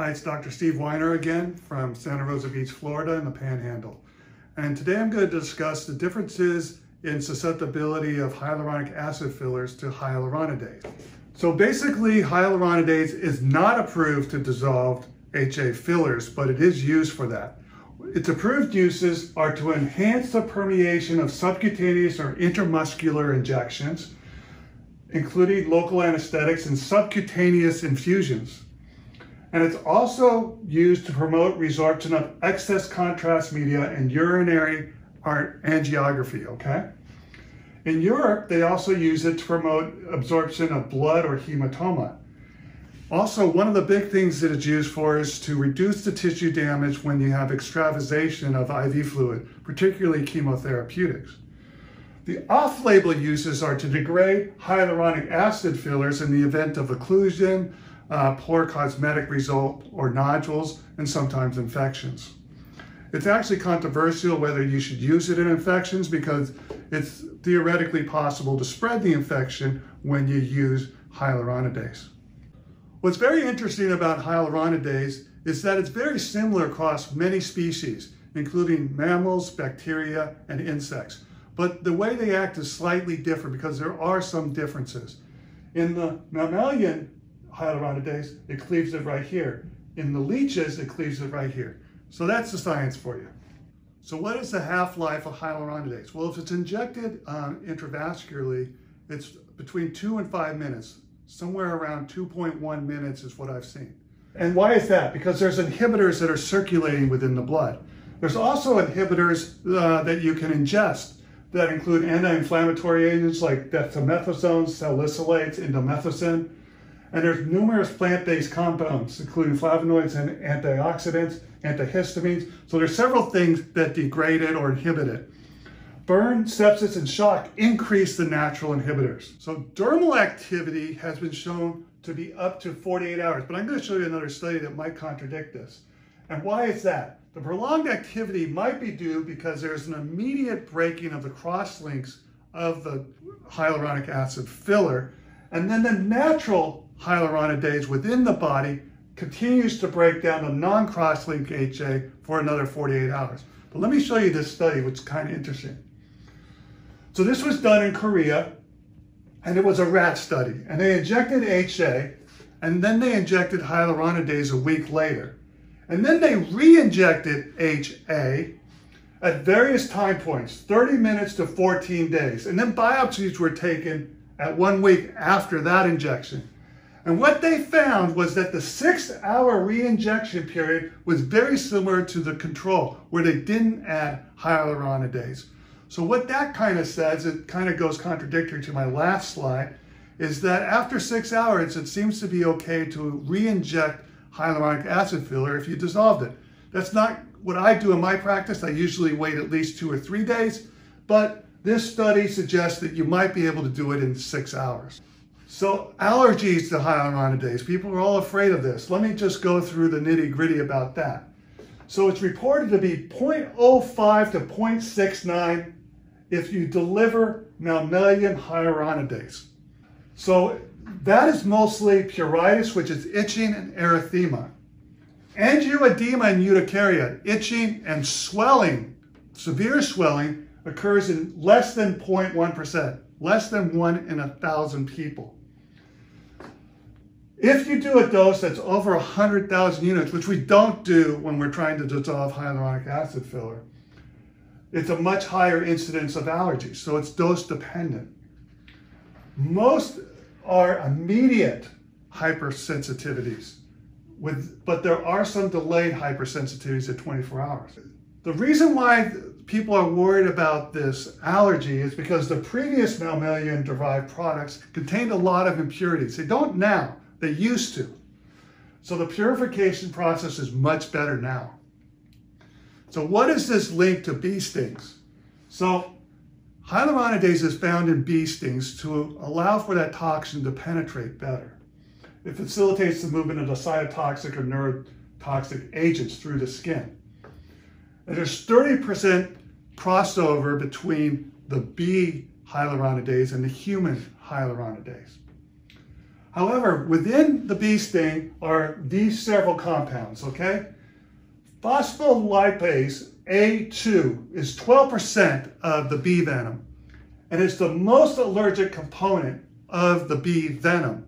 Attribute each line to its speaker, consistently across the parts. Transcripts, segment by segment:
Speaker 1: Hi, it's Dr. Steve Weiner again from Santa Rosa Beach, Florida in the Panhandle. And today I'm going to discuss the differences in susceptibility of hyaluronic acid fillers to hyaluronidase. So basically, hyaluronidase is not approved to dissolve HA fillers, but it is used for that. Its approved uses are to enhance the permeation of subcutaneous or intramuscular injections, including local anesthetics and subcutaneous infusions. And it's also used to promote resorption of excess contrast media and urinary angiography, okay? In Europe, they also use it to promote absorption of blood or hematoma. Also, one of the big things that it's used for is to reduce the tissue damage when you have extravasation of IV fluid, particularly chemotherapeutics. The off-label uses are to degrade hyaluronic acid fillers in the event of occlusion, uh, poor cosmetic result, or nodules, and sometimes infections. It's actually controversial whether you should use it in infections because it's theoretically possible to spread the infection when you use hyaluronidase. What's very interesting about hyaluronidase is that it's very similar across many species, including mammals, bacteria, and insects. But the way they act is slightly different because there are some differences. In the mammalian hyaluronidase, it cleaves it right here. In the leeches, it cleaves it right here. So that's the science for you. So what is the half-life of hyaluronidase? Well, if it's injected um, intravascularly, it's between two and five minutes. Somewhere around 2.1 minutes is what I've seen. And why is that? Because there's inhibitors that are circulating within the blood. There's also inhibitors uh, that you can ingest that include anti-inflammatory agents like dexamethasones, salicylates, indomethacin. And there's numerous plant-based compounds, including flavonoids and antioxidants, antihistamines. So there's several things that degrade it or inhibit it. Burn, sepsis, and shock increase the natural inhibitors. So dermal activity has been shown to be up to 48 hours, but I'm going to show you another study that might contradict this. And why is that? The prolonged activity might be due because there's an immediate breaking of the crosslinks of the hyaluronic acid filler, and then the natural hyaluronidase within the body continues to break down the non-crosslink HA for another 48 hours. But let me show you this study, which is kind of interesting. So this was done in Korea, and it was a rat study. And they injected HA, and then they injected hyaluronidase a week later. And then they re-injected HA at various time points, 30 minutes to 14 days. And then biopsies were taken at one week after that injection. And what they found was that the six hour re-injection period was very similar to the control where they didn't add hyaluronidase. So what that kind of says, it kind of goes contradictory to my last slide, is that after six hours, it seems to be okay to re-inject hyaluronic acid filler if you dissolved it. That's not what I do in my practice. I usually wait at least two or three days, but this study suggests that you might be able to do it in six hours. So allergies to hyaluronidase, people are all afraid of this. Let me just go through the nitty gritty about that. So it's reported to be 0.05 to 0.69 if you deliver mammalian hyaluronidase. So that is mostly pruritus, which is itching and erythema. Angioedema and urticaria, itching and swelling, severe swelling, occurs in less than 0.1%, less than one in a thousand people. If you do a dose that's over 100,000 units, which we don't do when we're trying to dissolve hyaluronic acid filler, it's a much higher incidence of allergies, so it's dose dependent. Most are immediate hypersensitivities, with, but there are some delayed hypersensitivities at 24 hours. The reason why people are worried about this allergy is because the previous mammalian derived products contained a lot of impurities. They don't now. They used to. So the purification process is much better now. So what is this link to bee stings? So hyaluronidase is found in bee stings to allow for that toxin to penetrate better. It facilitates the movement of the cytotoxic or neurotoxic agents through the skin. And there's 30% crossover between the bee hyaluronidase and the human hyaluronidase. However, within the bee sting are these several compounds, okay? Phospholipase A2 is 12% of the bee venom, and it's the most allergic component of the bee venom.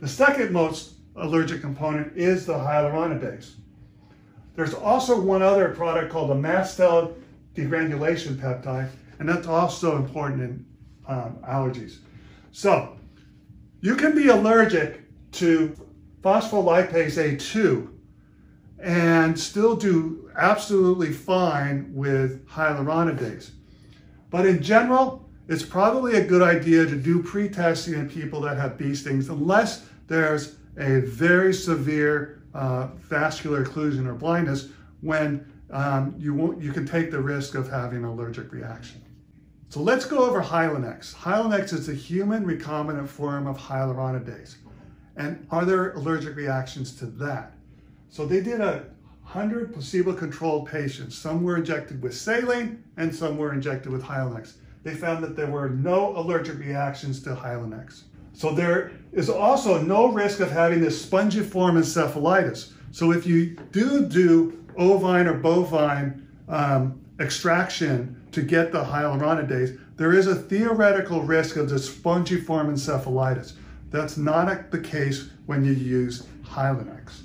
Speaker 1: The second most allergic component is the hyaluronidase. There's also one other product called the mast cell degranulation peptide, and that's also important in um, allergies. So you can be allergic to phospholipase A2 and still do absolutely fine with hyaluronidase. But in general, it's probably a good idea to do pre-testing in people that have bee stings unless there's a very severe uh, vascular occlusion or blindness when um, you, you can take the risk of having an allergic reaction. So let's go over Hylenex. Hylenex is a human recombinant form of hyaluronidase. And are there allergic reactions to that? So they did a 100 placebo-controlled patients. Some were injected with saline and some were injected with Hylenex. They found that there were no allergic reactions to Hylenex. So there is also no risk of having this spongiform encephalitis. So if you do do ovine or bovine um, extraction to get the hyaluronidase, there is a theoretical risk of the spongiform encephalitis. That's not the case when you use Hylenex.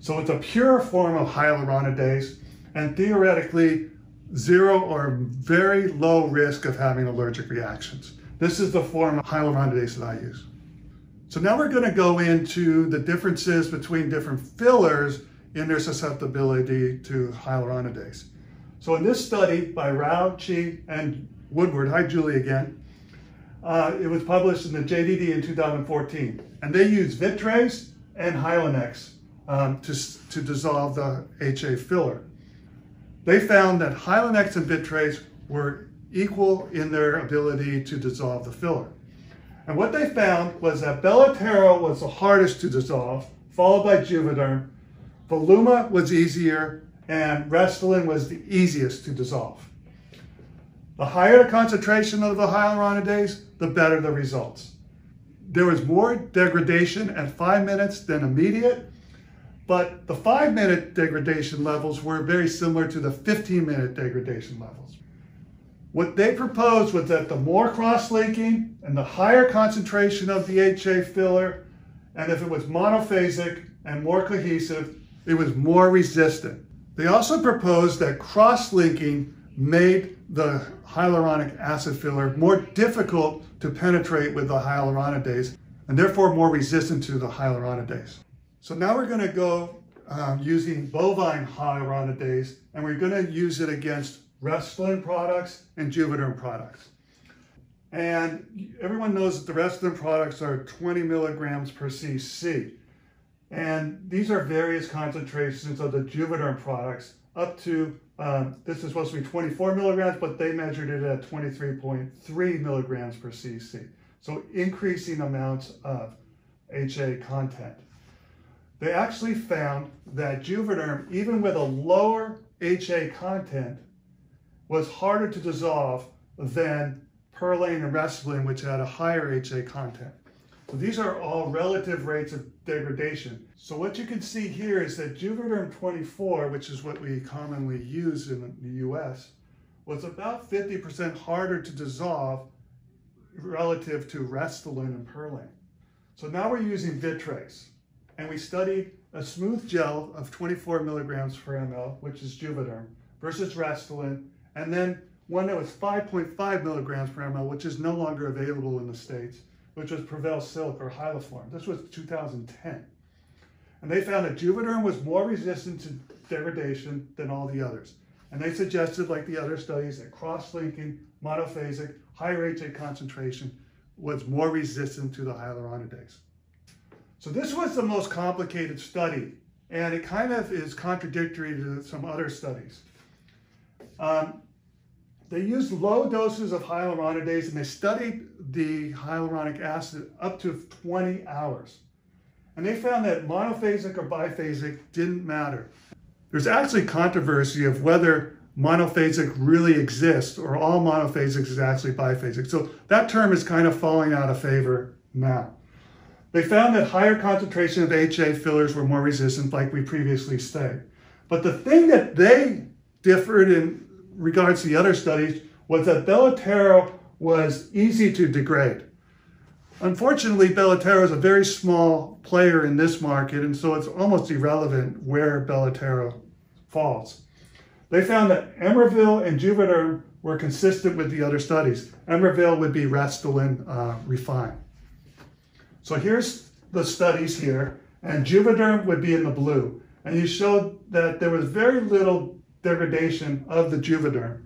Speaker 1: So it's a pure form of hyaluronidase and theoretically zero or very low risk of having allergic reactions. This is the form of hyaluronidase that I use. So now we're going to go into the differences between different fillers in their susceptibility to hyaluronidase. So in this study by Rao, Chi, and Woodward, hi Julie again, uh, it was published in the JDD in 2014. And they used Vitrase and Hylenex um, to, to dissolve the HA filler. They found that Hylenex and Vitrase were equal in their ability to dissolve the filler. And what they found was that Belotero was the hardest to dissolve, followed by Juvederm. Voluma was easier, and Restylane was the easiest to dissolve. The higher the concentration of the hyaluronidase, the better the results. There was more degradation at five minutes than immediate, but the five minute degradation levels were very similar to the 15 minute degradation levels. What they proposed was that the more cross-linking and the higher concentration of the HA filler, and if it was monophasic and more cohesive, it was more resistant. They also proposed that cross-linking made the hyaluronic acid filler more difficult to penetrate with the hyaluronidase and therefore more resistant to the hyaluronidase. So now we're going to go um, using bovine hyaluronidase and we're going to use it against Restylane products and Juvederm products. And everyone knows that the Restylane products are 20 milligrams per cc. And these are various concentrations of the Juvederm products up to, um, this is supposed to be 24 milligrams, but they measured it at 23.3 milligrams per cc. So increasing amounts of HA content. They actually found that Juvederm, even with a lower HA content, was harder to dissolve than Perlane and Restylane, which had a higher HA content. So these are all relative rates of degradation. So what you can see here is that Juvederm 24, which is what we commonly use in the US, was about 50% harder to dissolve relative to Restylane and Perlane. So now we're using Vitrase, and we studied a smooth gel of 24 milligrams per ml, which is Juvederm, versus Restylane, and then one that was 5.5 milligrams per ml, which is no longer available in the States, which was Prevelle Silk or Hylaform. This was 2010. And they found that Juvederm was more resistant to degradation than all the others. And they suggested, like the other studies, that cross-linking, monophasic, higher HA concentration was more resistant to the hyaluronidase. So this was the most complicated study, and it kind of is contradictory to some other studies. Um, they used low doses of hyaluronidase and they studied the hyaluronic acid up to 20 hours. And they found that monophasic or biphasic didn't matter. There's actually controversy of whether monophasic really exists or all monophasics is actually biphasic. So that term is kind of falling out of favor now. They found that higher concentration of HA fillers were more resistant, like we previously said. But the thing that they differed in regards to the other studies was that Belotero was easy to degrade. Unfortunately, Belotero is a very small player in this market, and so it's almost irrelevant where Belotero falls. They found that Emervel and Juvederm were consistent with the other studies. Emervel would be Restylane uh, refined. So here's the studies here, and Juvederm would be in the blue. And you showed that there was very little degradation of the Juvederm,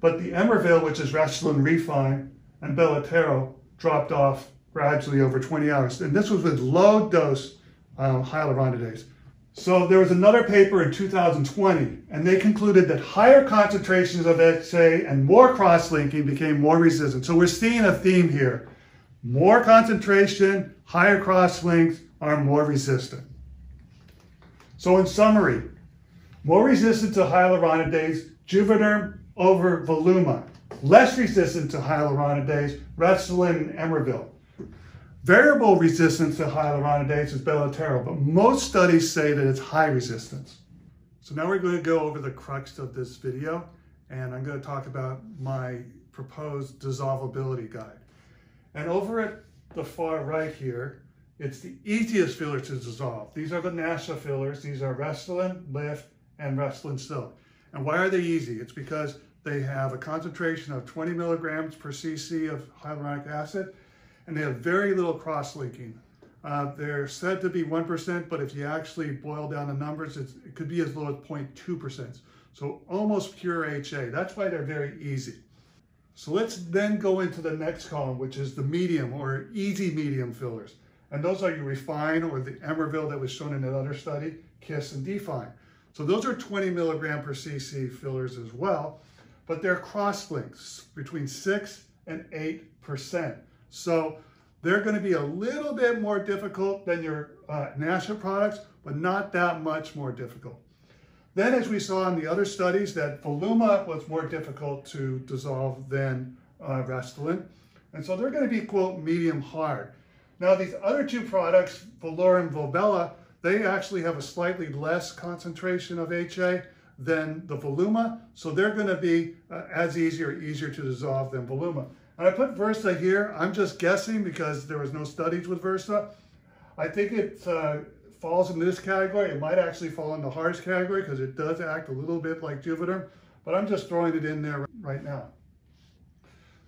Speaker 1: but the Emervel, which is Restylane Refyne, and Belotero dropped off gradually over 20 hours. And this was with low dose um, hyaluronidase. So there was another paper in 2020, and they concluded that higher concentrations of HA and more cross-linking became more resistant. So we're seeing a theme here. More concentration, higher cross-links are more resistant. So in summary, more resistant to hyaluronidase, Juvederm over Voluma. Less resistant to hyaluronidase, Restylane and Emervel. Variable resistance to hyaluronidase is Belotero, but most studies say that it's high resistance. So now we're going to go over the crux of this video, and I'm going to talk about my proposed dissolvability guide. And over at the far right here, it's the easiest filler to dissolve. These are the NASHA fillers. These are Restylane, Lyft, and Restylane Silk. And why are they easy? It's because they have a concentration of 20 milligrams per cc of hyaluronic acid, and they have very little cross-linking. Uh, they're said to be 1%, but if you actually boil down the numbers, it could be as low as 0.2%. So almost pure HA. That's why they're very easy. So let's then go into the next column, which is the medium or easy medium fillers. And those are your Refyne or the Emervel that was shown in that other study, Kysse and Defyne. So those are 20 milligram per cc fillers as well, but they're cross links between 6 and 8%. So they're going to be a little bit more difficult than your uh, products, but not that much more difficult. Then as we saw in the other studies that Voluma was more difficult to dissolve than uh, Restylane. And so they're going to be, quote, medium hard. Now these other two products, Vollure and Volbella, they actually have a slightly less concentration of HA than the Voluma. So they're going to be uh, as easy or easier to dissolve than Voluma. And I put Versa here. I'm just guessing because there was no studies with Versa. I think it uh, falls in this category. It might actually fall in the hardest category because it does act a little bit like Juvederm, but I'm just throwing it in there right now.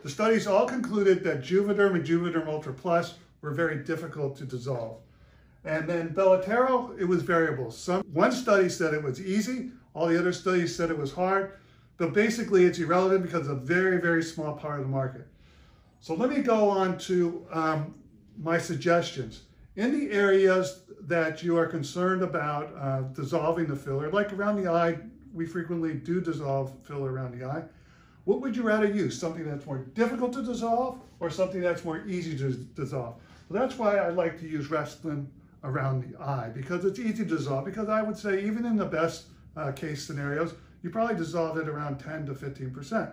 Speaker 1: The studies all concluded that Juvederm and Juvederm Ultra Plus were very difficult to dissolve. And then Belotero, it was variable. Some One study said it was easy, all the other studies said it was hard, but basically it's irrelevant because it's a very, very small part of the market. So let me go on to um, my suggestions. In the areas that you are concerned about uh, dissolving the filler, like around the eye, we frequently do dissolve filler around the eye. What would you rather use? Something that's more difficult to dissolve or something that's more easy to dissolve? So that's why I like to use Restylane around the eye because it's easy to dissolve because I would say even in the best uh, case scenarios, you probably dissolve it around 10 to 15%.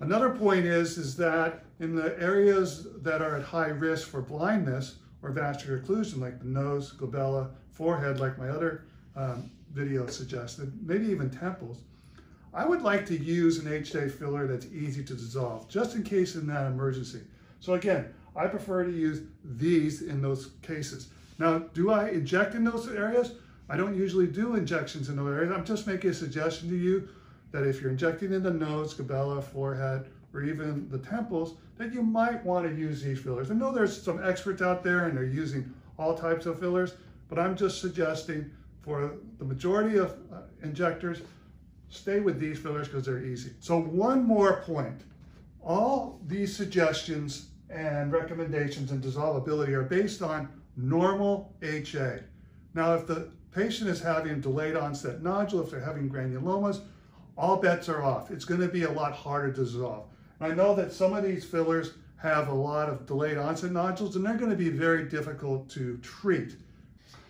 Speaker 1: Another point is, is that in the areas that are at high risk for blindness or vascular occlusion, like the nose, glabella, forehead, like my other um, video suggested, maybe even temples, I would like to use an HA filler that's easy to dissolve, just in case in that emergency. So again, I prefer to use these in those cases. Now, do I inject in those areas? I don't usually do injections in those areas. I'm just making a suggestion to you that if you're injecting in the nose, glabella, forehead, or even the temples, that you might want to use these fillers. I know there's some experts out there and they're using all types of fillers, but I'm just suggesting for the majority of uh, injectors, stay with these fillers because they're easy. So one more point. All these suggestions and recommendations and dissolvability are based on normal HA. Now, if the patient is having delayed onset nodule, if they're having granulomas, all bets are off. It's going to be a lot harder to dissolve. And I know that some of these fillers have a lot of delayed onset nodules and they're going to be very difficult to treat.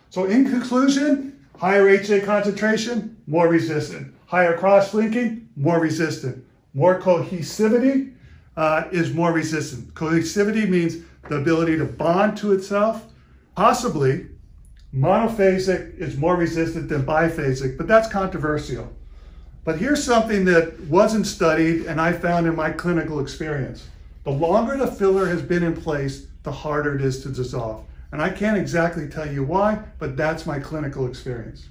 Speaker 1: So in conclusion, higher HA concentration, more resistant. Higher cross-linking, more resistant. More cohesivity, uh, is more resistant. Cohesivity means the ability to bond to itself. Possibly, monophasic is more resistant than biphasic, but that's controversial. But here's something that wasn't studied and I found in my clinical experience. The longer the filler has been in place, the harder it is to dissolve. And I can't exactly tell you why, but that's my clinical experience.